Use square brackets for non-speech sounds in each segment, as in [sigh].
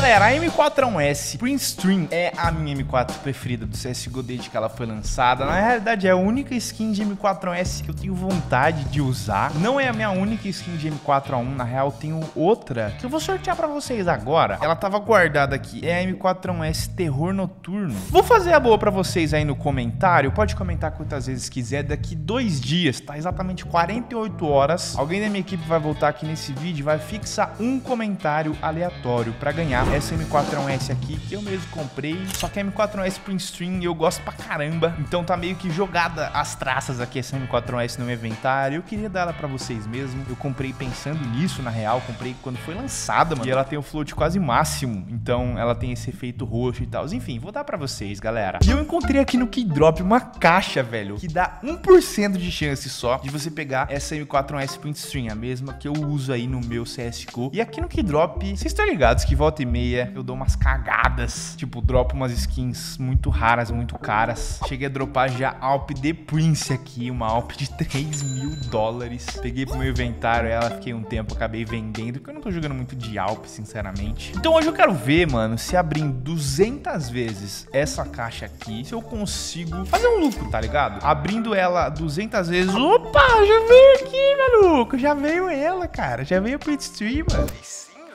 Galera, a M4A1S Prince Stream é a minha M4 preferida do CSGO desde que ela foi lançada. Na realidade, é a única skin de M4A1S que eu tenho vontade de usar. Não é a minha única skin de M4A1, na real, tenho outra que eu vou sortear pra vocês agora. Ela tava guardada aqui, é a M4A1S Terror Noturno. Vou fazer a boa pra vocês aí no comentário, pode comentar quantas vezes quiser. Daqui dois dias, tá exatamente 48 horas, alguém da minha equipe vai voltar aqui nesse vídeo e vai fixar um comentário aleatório pra ganhar essa M4A1S aqui, que eu mesmo comprei. Só que a M4A1S Print Stream eu gosto pra caramba. Então tá meio que jogada as traças aqui, essa M4A1S no meu inventário. Eu queria dar ela pra vocês mesmo. Eu comprei pensando nisso, na real. Comprei quando foi lançada, mano. E ela tem o float quase máximo. Então ela tem esse efeito roxo e tal. Enfim, vou dar pra vocês, galera. E eu encontrei aqui no Keydrop uma caixa, velho, que dá 1% de chance só de você pegar essa M4A1S Print Stream, a mesma que eu uso aí no meu CSGO. E aqui no Keydrop, vocês estão ligados que volta e meia eu dou umas cagadas. Tipo, dropo umas skins muito raras, muito caras. Cheguei a dropar já Alp The Prince aqui, uma Alp de [laughs] 3 mil dólares. Peguei pro meu inventário ela, fiquei um tempo, acabei vendendo, porque eu não tô jogando muito de Alp, sinceramente. Então hoje eu quero ver, mano, se abrindo 200 vezes essa caixa aqui, se eu consigo fazer um lucro, tá ligado? Abrindo ela 200 vezes, opa, já veio aqui, maluco, já veio ela, cara, já veio pro stream, mano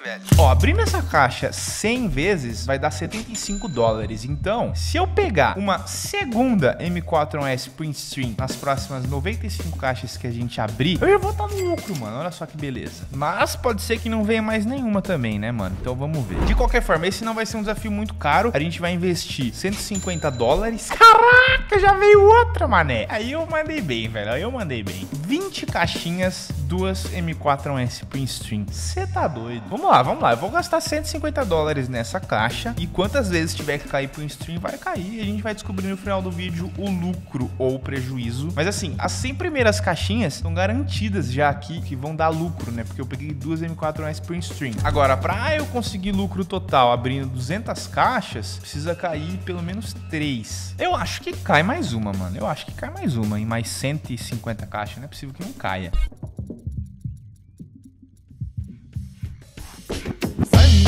velho. Ó, abrindo essa caixa 100 vezes, vai dar 75 dólares. Então, se eu pegar uma segunda M4S Print Stream nas próximas 95 caixas que a gente abrir, eu já vou estar no lucro, mano. Olha só que beleza. Mas pode ser que não venha mais nenhuma também, né, mano? Então vamos ver. De qualquer forma, esse não vai ser um desafio muito caro. A gente vai investir 150 dólares. Caraca, já veio outra, mané. Aí eu mandei bem, velho. Aí eu mandei bem. 20 caixinhas, duas M4S Print Stream. Você tá doido? Vamos lá vamos lá. Eu vou gastar 150 dólares nessa caixa. E quantas vezes tiver que cair pro stream, vai cair. E a gente vai descobrir no final do vídeo o lucro ou o prejuízo. Mas assim, as 100 primeiras caixinhas estão garantidas já aqui que vão dar lucro, né? Porque eu peguei duas M4S por stream. Agora, pra eu conseguir lucro total abrindo 200 caixas, precisa cair pelo menos 3. Eu acho que cai mais uma, mano. Eu acho que cai mais uma. Em mais 150 caixas, não é possível que não caia.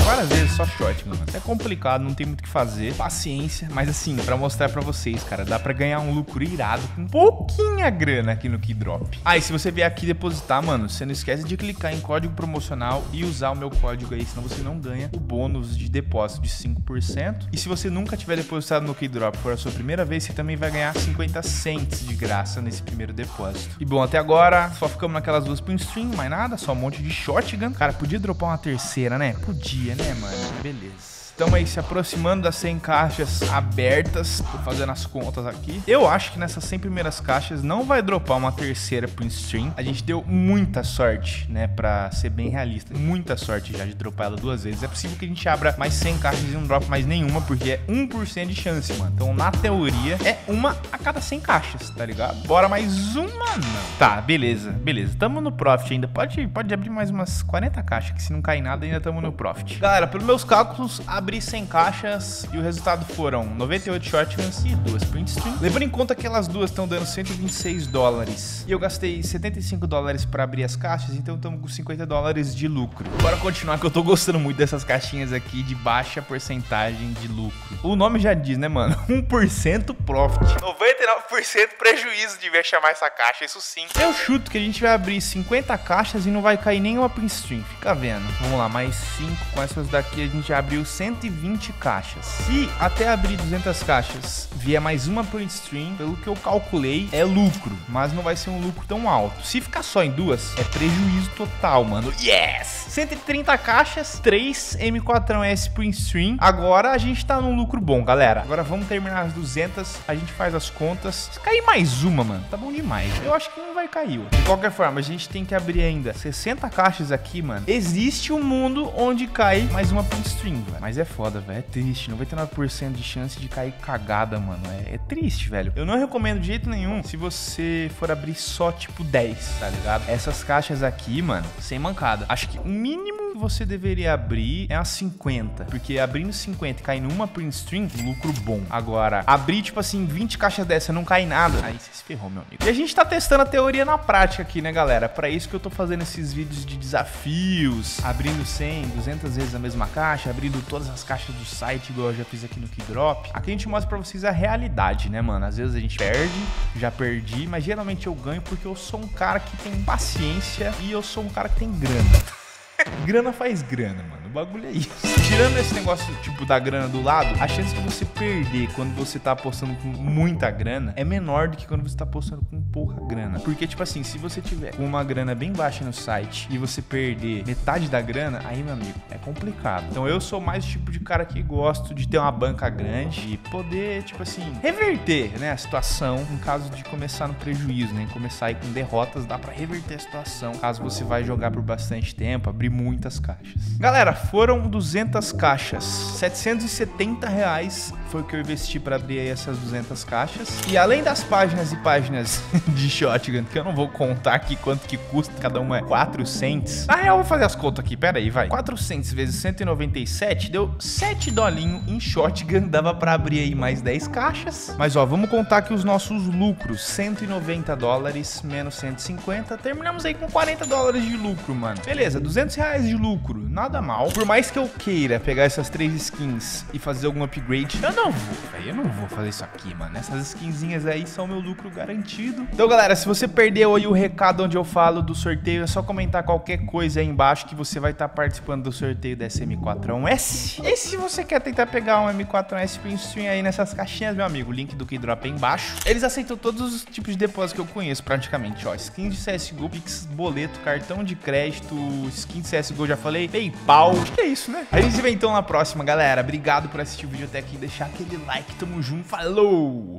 Várias vezes só shot, mano. É complicado, não tem muito o que fazer. Paciência, mas assim, pra mostrar pra vocês, cara, dá pra ganhar um lucro irado com pouquinha grana aqui no Keydrop. Ah, se você vier aqui depositar, mano, você não esquece de clicar em código promocional e usar o meu código aí, senão você não ganha o bônus de depósito de 5%. E se você nunca tiver depositado no Keydrop, for a sua primeira vez, você também vai ganhar 50 cents de graça nesse primeiro depósito. E bom, até agora, só ficamos naquelas duas pro stream, mais nada, só um monte de shotgun. Cara, podia dropar uma terceira, né? Podia, né, mano? Beleza. Estamos aí se aproximando das 100 caixas abertas. Tô fazendo as contas aqui. Eu acho que nessas 100 primeiras caixas não vai dropar uma terceira pro stream. A gente deu muita sorte, né? Pra ser bem realista. Muita sorte já de dropar ela duas vezes. É possível que a gente abra mais 100 caixas e não drop mais nenhuma, porque é 1% de chance, mano. Então, na teoria, é uma a cada 100 caixas, tá ligado? Bora mais uma, não. Tá, beleza, beleza. Tamo no profit ainda. Pode, pode abrir mais umas 40 caixas, que se não cair nada, ainda tamo no profit. Galera, pelos meus cálculos, a abri 100 caixas e o resultado foram 98 shotguns e duas print stream. Levando em conta que elas duas estão dando 126 dólares e eu gastei 75 dólares para abrir as caixas, então estamos com 50 dólares de lucro. Bora continuar que eu tô gostando muito dessas caixinhas aqui de baixa porcentagem de lucro. O nome já diz, né, mano? [laughs] 1% profit. 99% prejuízo devia chamar essa caixa, isso sim. Eu chuto que a gente vai abrir 50 caixas e não vai cair nenhuma print stream. Fica vendo. Vamos lá, mais 5 com essas daqui a gente abriu 100 120 caixas. Se até abrir 200 caixas vier mais uma print stream, pelo que eu calculei, é lucro, mas não vai ser um lucro tão alto. Se ficar só em duas, é prejuízo total, mano. Yes! 130 caixas, 3 M4S print stream. Agora a gente tá num lucro bom, galera. Agora vamos terminar as 200, a gente faz as contas. Se cair mais uma, mano, tá bom demais. Eu acho que não vai cair. De qualquer forma, a gente tem que abrir ainda 60 caixas aqui, mano. Existe um mundo onde cai mais uma print stream, velho. Mas é foda, velho. É triste. 99% de chance de cair cagada, mano. É, é, triste, velho. Eu não recomendo de jeito nenhum se você for abrir só tipo 10, tá ligado? Essas caixas aqui, mano, sem mancada. Acho que o mínimo que você deveria abrir é a 50. Porque abrindo 50 e caindo uma print stream, lucro bom. Agora, abrir tipo assim 20 caixas dessa não cai nada. Aí você se ferrou, meu amigo. E a gente tá testando a teoria na prática aqui, né, galera? Para isso que eu tô fazendo esses vídeos de desafios, abrindo 100, 200 vezes a mesma caixa, abrindo todas as caixas do site, igual eu já fiz aqui no Keydrop, aqui a gente mostra pra vocês a realidade, né, mano? Às vezes a gente perde, já perdi, mas geralmente eu ganho porque eu sou um cara que tem paciência e eu sou um cara que tem grana. [laughs] grana faz grana, mano. O bagulho é isso. Tirando esse negócio, tipo, da grana do lado, a chance de você perder quando você tá apostando com muita grana é menor do que quando você tá apostando com pouca grana. Porque, tipo assim, se você tiver uma grana bem baixa no site e você perder metade da grana, aí, meu amigo, é complicado. Então eu sou mais o tipo de cara que gosto de ter uma banca grande e poder, tipo assim, reverter, né, a situação em caso de começar no prejuízo, né? Começar aí com derrotas, dá para reverter a situação. Caso você vai jogar por bastante tempo, abrir muitas caixas. Galera, foram 200 caixas. 770 reais foi o que eu investi para abrir aí essas 200 caixas. E além das páginas e páginas [laughs] de shotgun, que eu não vou contar aqui quanto que custa, cada uma é 400. Na real, eu vou fazer as contas aqui, pera aí, vai. 400 vezes 197 deu 7 dolinho em shotgun, dava para abrir aí mais 10 caixas. Mas ó, vamos contar aqui os nossos lucros. 190 dólares menos 150, terminamos aí com 40 dólares de lucro, mano. Beleza, 200 reais de lucro, nada mal. Por mais que eu queira pegar essas três skins e fazer algum upgrade, eu não vou. Eu não vou fazer isso aqui, mano. Essas skinzinhas aí são meu lucro garantido. Então, galera, se você perdeu aí o recado onde eu falo do sorteio, é só comentar qualquer coisa aí embaixo que você vai estar tá participando do sorteio dessa M41S. E se você quer tentar pegar um M41S Stream aí nessas caixinhas, meu amigo, o link do Keydrop é embaixo. Eles aceitam todos os tipos de depósito que eu conheço, praticamente, ó. Skins de CSGO, Pix, boleto, cartão de crédito, skin de CSGO, já falei, PayPal. Acho que é isso, né? A gente se vê então na próxima, galera. Obrigado por assistir o vídeo até aqui. Deixar aquele like. Tamo junto. Falou!